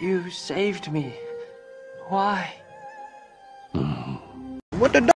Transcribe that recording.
You saved me. Why? Hmm. What the